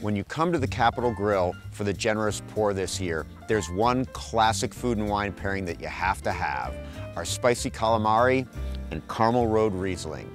When you come to the Capital Grille for the generous pour this year, there's one classic food and wine pairing that you have to have, our spicy calamari and Carmel Road Riesling.